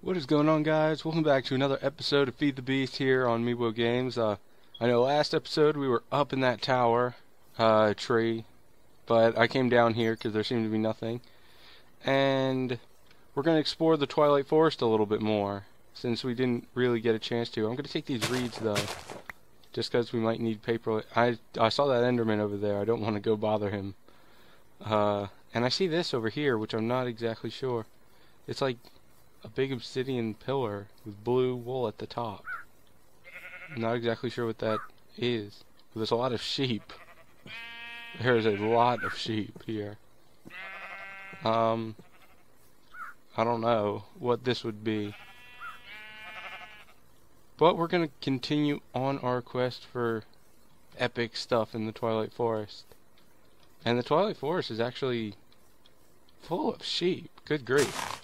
What is going on guys? Welcome back to another episode of Feed the Beast here on MEWO Games. Uh, I know last episode we were up in that tower uh, tree, but I came down here because there seemed to be nothing. And we're going to explore the Twilight Forest a little bit more, since we didn't really get a chance to. I'm going to take these reeds though, just because we might need paper. I, I saw that Enderman over there. I don't want to go bother him. Uh, and I see this over here, which I'm not exactly sure. It's like a big obsidian pillar with blue wool at the top. I'm not exactly sure what that is. But there's a lot of sheep. There's a lot of sheep here. Um, I don't know what this would be. But we're going to continue on our quest for epic stuff in the Twilight Forest. And the Twilight Forest is actually full of sheep. Good grief.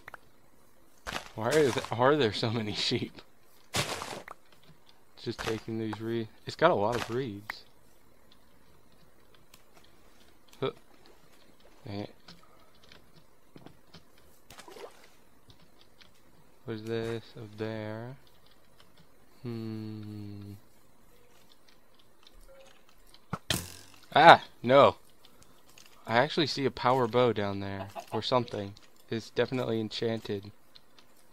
Why are there, are there so many sheep? Just taking these reeds. It's got a lot of reeds. Huh. Dang it. What's this up there? Hmm. Ah! No! I actually see a power bow down there. Or something. It's definitely enchanted.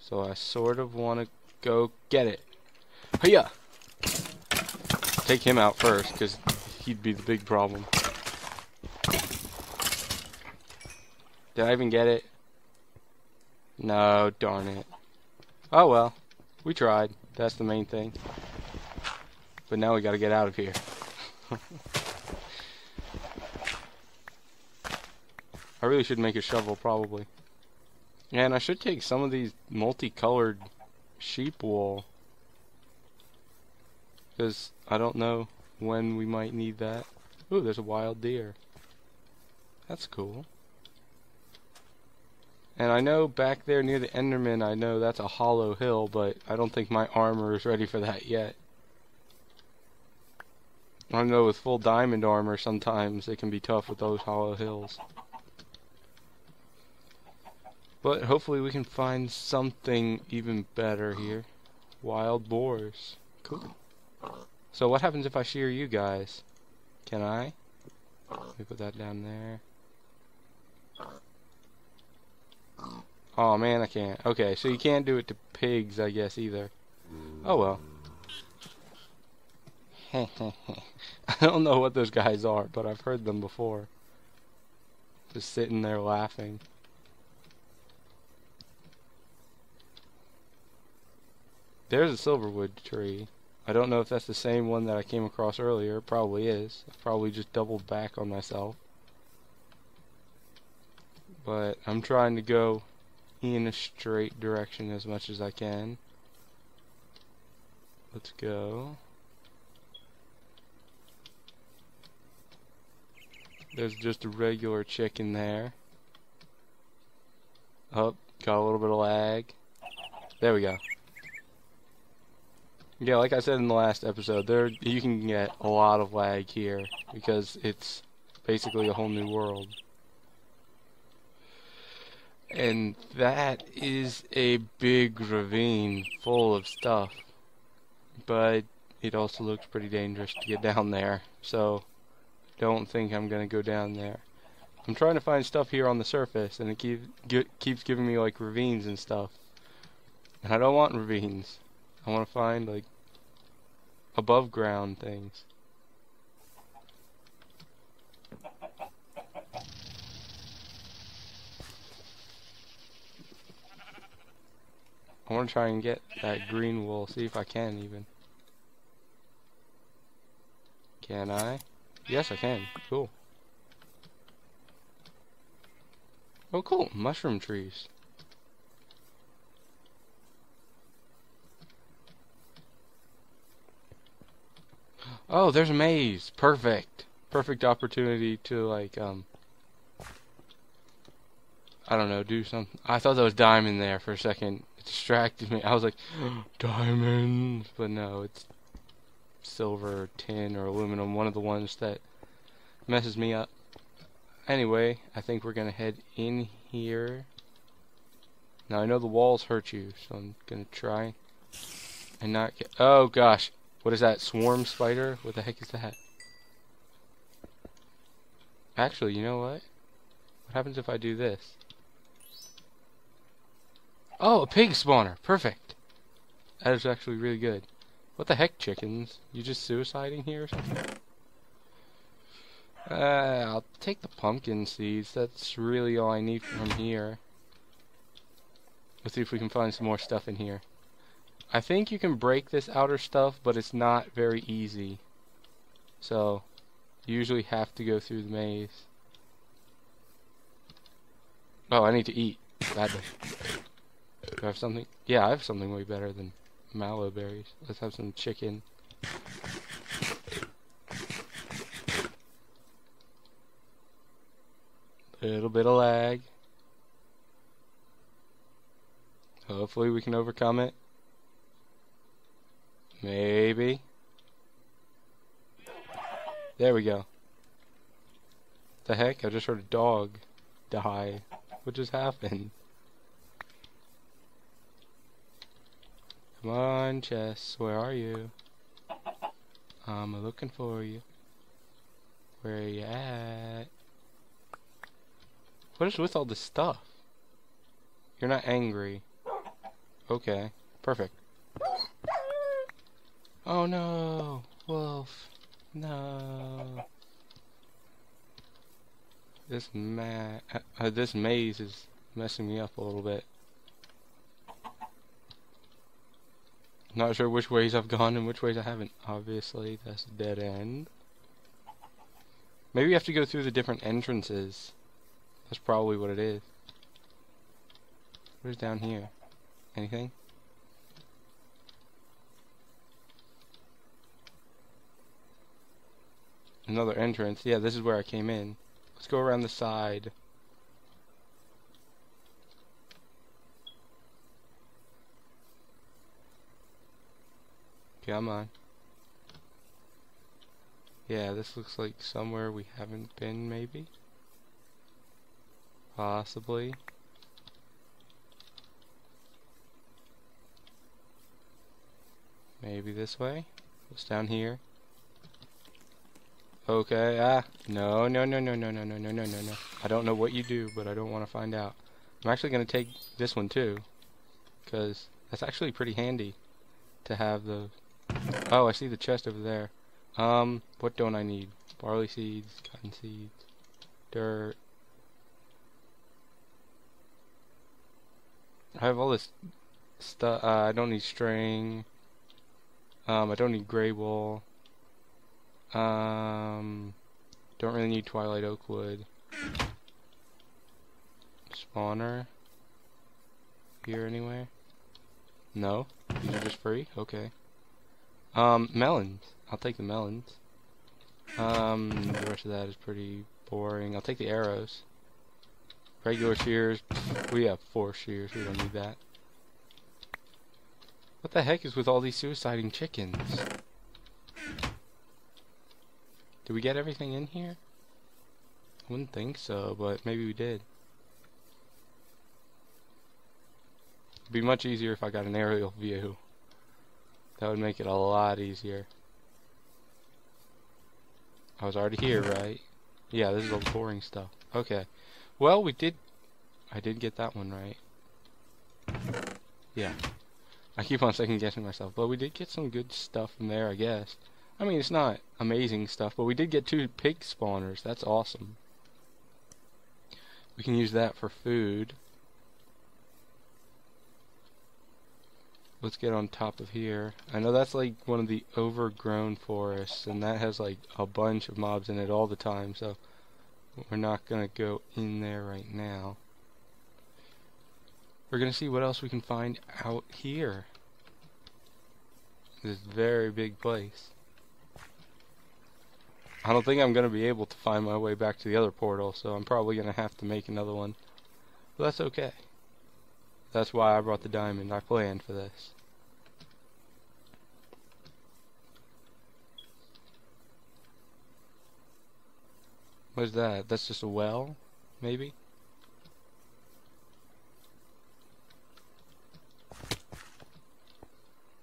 So I sort of want to go get it. Hiya! Take him out first, because he'd be the big problem. Did I even get it? No, darn it. Oh well. We tried. That's the main thing. But now we gotta get out of here. I really should make a shovel, probably. And I should take some of these multicolored sheep wool. Because I don't know when we might need that. Ooh, there's a wild deer. That's cool. And I know back there near the Enderman, I know that's a hollow hill, but I don't think my armor is ready for that yet. I know with full diamond armor, sometimes it can be tough with those hollow hills. But hopefully we can find something even better here. Wild boars. Cool. So what happens if I shear you guys? Can I? Let me put that down there. Oh man, I can't. Okay, so you can't do it to pigs, I guess, either. Oh well. I don't know what those guys are, but I've heard them before. Just sitting there laughing. There's a silverwood tree. I don't know if that's the same one that I came across earlier. It probably is. I probably just doubled back on myself. But I'm trying to go in a straight direction as much as I can. Let's go. There's just a regular chicken there. Oh, got a little bit of lag. There we go. Yeah, like I said in the last episode, there you can get a lot of lag here because it's basically a whole new world. And that is a big ravine full of stuff. But it also looks pretty dangerous to get down there. So don't think I'm going to go down there. I'm trying to find stuff here on the surface and it keep, keeps giving me like ravines and stuff. And I don't want ravines. I want to find like above ground things. I want to try and get that green wool, see if I can even. Can I? Yes, I can. Cool. Oh, cool. Mushroom trees. Oh, there's a maze. Perfect. Perfect opportunity to, like, um... I don't know, do something. I thought there was diamond there for a second. It distracted me. I was like, diamonds. But no, it's silver, tin, or aluminum. One of the ones that messes me up. Anyway, I think we're going to head in here. Now I know the walls hurt you, so I'm gonna try and not get. Oh gosh, what is that? Swarm spider? What the heck is that? Actually, you know what? What happens if I do this? Oh, a pig spawner! Perfect! That is actually really good. What the heck, chickens? You just suiciding here or something? Uh, I'll take the pumpkin seeds. That's really all I need from here. Let's see if we can find some more stuff in here. I think you can break this outer stuff, but it's not very easy. So, you usually have to go through the maze. Oh, I need to eat. Badly. Do I have something? Yeah, I have something way better than mallow berries. Let's have some chicken. Little bit of lag. Hopefully we can overcome it. Maybe. There we go. The heck? I just heard a dog die. What just happened? Come on, Chess. Where are you? I'm looking for you. Where are you at? What is with all this stuff? You're not angry. Okay. Perfect. Oh no! Wolf. No. This ma uh, uh, this maze is messing me up a little bit. Not sure which ways I've gone and which ways I haven't. Obviously, that's a dead end. Maybe you have to go through the different entrances. That's probably what it is. What is down here? Anything? Another entrance. Yeah, this is where I came in. Let's go around the side. Come on. Yeah, this looks like somewhere we haven't been, maybe? Possibly. Maybe this way? What's down here? Okay, ah. No, no, no, no, no, no, no, no, no, no, no. I don't know what you do, but I don't want to find out. I'm actually going to take this one too. Because that's actually pretty handy to have the... Oh, I see the chest over there. Um, what don't I need? Barley seeds, cotton seeds, dirt. I have all this stuff. Uh, I don't need string. Um, I don't need gray wool. Um, don't really need Twilight Oak wood. Spawner. Here anywhere? No? These are just free? Okay. Um, melons. I'll take the melons. Um, the rest of that is pretty boring. I'll take the arrows. Regular shears. We have four shears. We don't need that. What the heck is with all these suiciding chickens? Did we get everything in here? I wouldn't think so, but maybe we did. It'd be much easier if I got an aerial view. That would make it a lot easier. I was already here, right? Yeah, this is all boring stuff. Okay. Well, we did... I did get that one right. Yeah. I keep on second guessing myself, but we did get some good stuff from there, I guess. I mean, it's not amazing stuff, but we did get two pig spawners. That's awesome. We can use that for food. Let's get on top of here. I know that's like one of the overgrown forests, and that has like a bunch of mobs in it all the time, so we're not going to go in there right now. We're going to see what else we can find out here. This very big place. I don't think I'm going to be able to find my way back to the other portal, so I'm probably going to have to make another one. But that's okay. That's why I brought the diamond. I planned for this. What is that? That's just a well, maybe?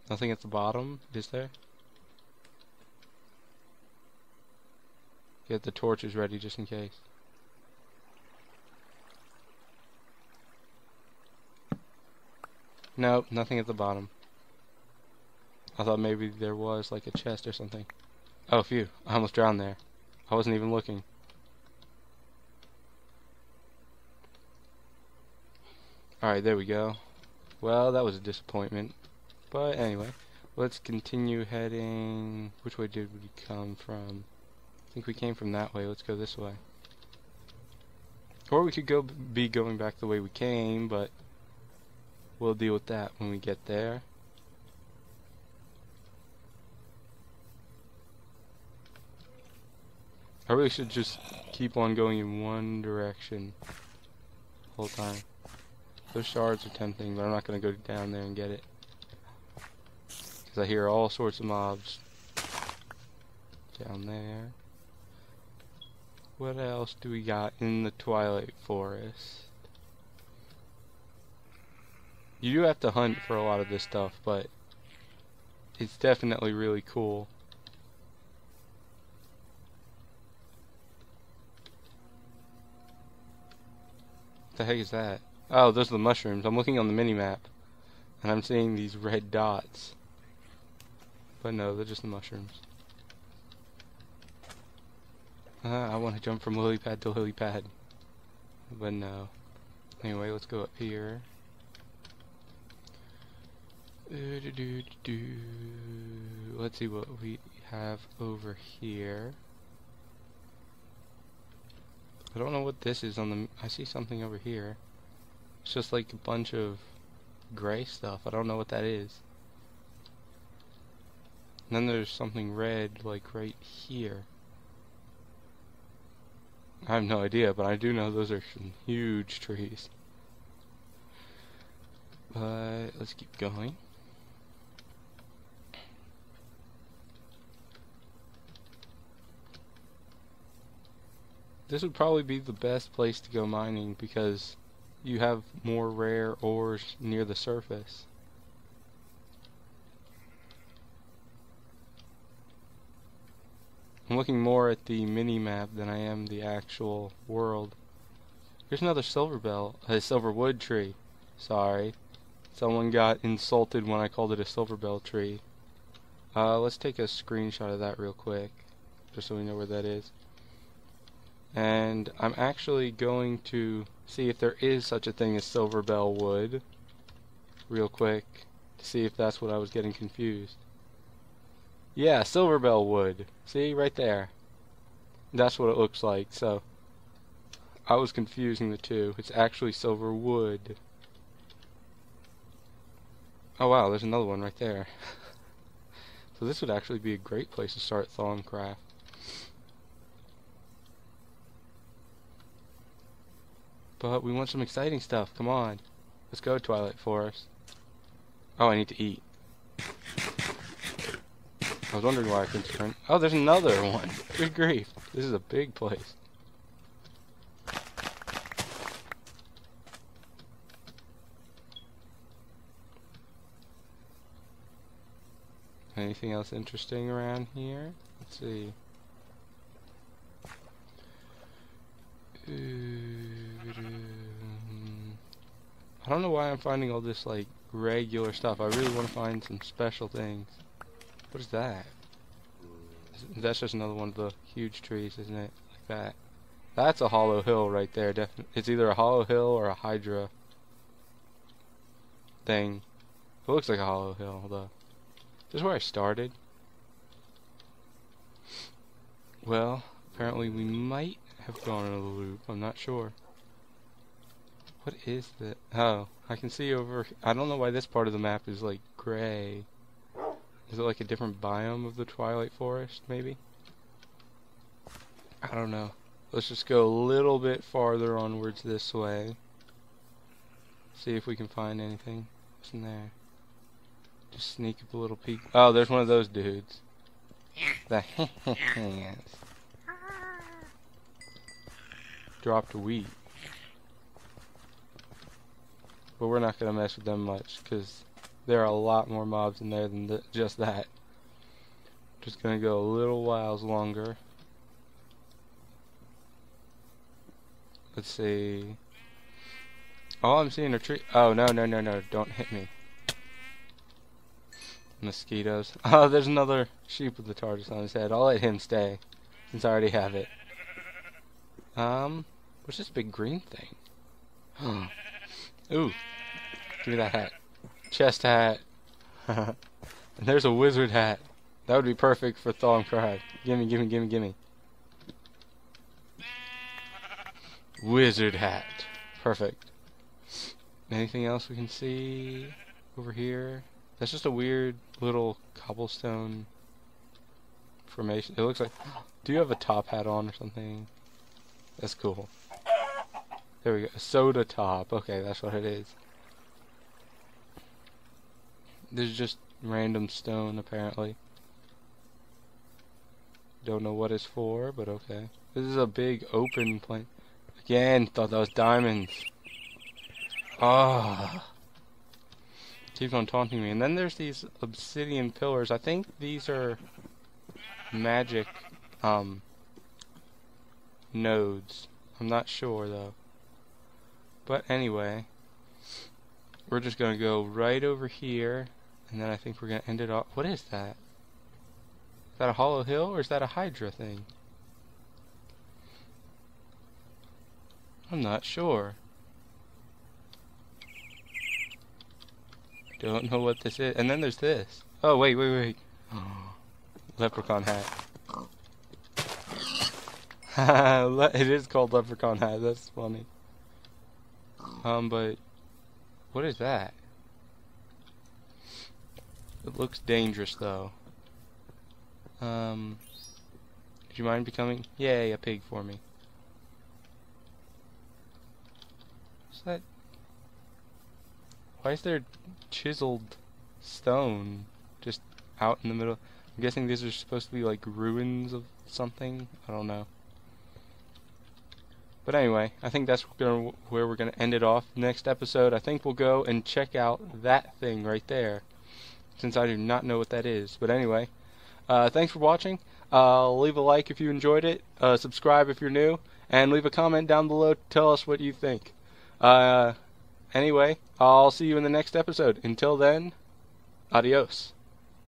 Nothing at the bottom, is there? Get the torches ready just in case. Nope, nothing at the bottom. I thought maybe there was like a chest or something. Oh, phew. I almost drowned there. I wasn't even looking. Alright, there we go. Well, that was a disappointment. But anyway, let's continue heading... Which way did we come from? Think we came from that way. Let's go this way. Or we could go be going back the way we came, but we'll deal with that when we get there. I really should just keep on going in one direction the whole time. Those shards are tempting, but I'm not going to go down there and get it. Because I hear all sorts of mobs down there. What else do we got in the Twilight Forest? You do have to hunt for a lot of this stuff, but it's definitely really cool. What the heck is that? Oh, those are the mushrooms. I'm looking on the mini-map, and I'm seeing these red dots. But no, they're just the mushrooms. Uh, I want to jump from lily pad to lily pad. But no. Anyway, let's go up here. Let's see what we have over here. I don't know what this is on the... I see something over here. It's just like a bunch of gray stuff. I don't know what that is. And then there's something red, like right here. I have no idea, but I do know those are some huge trees. But let's keep going. This would probably be the best place to go mining because you have more rare ores near the surface. I'm looking more at the mini-map than I am the actual world. Here's another silver bell, a silver wood tree. Sorry. Someone got insulted when I called it a silver bell tree. Uh, let's take a screenshot of that real quick, just so we know where that is. And I'm actually going to see if there is such a thing as silver bell wood, real quick, to see if that's what I was getting confused. Yeah, silver bell wood. See, right there. That's what it looks like, so... I was confusing the two. It's actually silver wood. Oh wow, there's another one right there. so this would actually be a great place to start Thaumcraft. But we want some exciting stuff, come on. Let's go, Twilight Forest. Oh, I need to eat. I was wondering why I couldn't turn. Oh, there's another one. Good grief. This is a big place. Anything else interesting around here? Let's see. I don't know why I'm finding all this like regular stuff. I really want to find some special things. What is that? That's just another one of the huge trees, isn't it? Like that. That's a hollow hill right there. Definitely, it's either a hollow hill or a hydra thing. It looks like a hollow hill, though. This is where I started. Well, apparently we might have gone in a loop. I'm not sure. What is that? Oh, I can see over... I don't know why this part of the map is, like, gray. Is it like a different biome of the Twilight Forest, maybe? I don't know. Let's just go a little bit farther onwards this way. See if we can find anything. What's in there? Just sneak up a little peek. Oh, there's one of those dudes. The hands. Dropped wheat. But we're not going to mess with them much, because there are a lot more mobs in there than th just that. Just gonna go a little whiles longer. Let's see. Oh, I'm seeing a tree. Oh, no, no, no, no. Don't hit me. Mosquitoes. Oh, there's another sheep with the TARDIS on his head. I'll let him stay, since I already have it. Um, what's this big green thing? Ooh. Give me that hat. Chest hat. and there's a wizard hat. That would be perfect for Thaumcraft. Gimme, gimme, gimme, gimme. Wizard hat. Perfect. Anything else we can see over here? That's just a weird little cobblestone formation. It looks like... Do you have a top hat on or something? That's cool. There we go. A soda top. Okay, that's what it is. There's just random stone, apparently. Don't know what it's for, but okay. This is a big open plane. Again, thought that was diamonds. Ah. Oh. Keeps on taunting me. And then there's these obsidian pillars. I think these are magic um nodes. I'm not sure though. But anyway, we're just gonna go right over here, and then I think we're gonna end it off. What is that? Is that a hollow hill or is that a Hydra thing? I'm not sure. Don't know what this is. And then there's this. Oh, wait, wait, wait. Leprechaun hat. it is called Leprechaun hat. That's funny. Um, but what is that? It looks dangerous, though. Um, do you mind becoming? Yay, a pig for me. What's that? Why is there chiseled stone just out in the middle? I'm guessing these are supposed to be like ruins of something. I don't know. But anyway, I think that's gonna, where we're going to end it off. Next episode, I think we'll go and check out that thing right there. Since I do not know what that is. But anyway, uh, thanks for watching. Uh, leave a like if you enjoyed it. Uh, subscribe if you're new. And leave a comment down below to tell us what you think. Uh, anyway, I'll see you in the next episode. Until then, adios.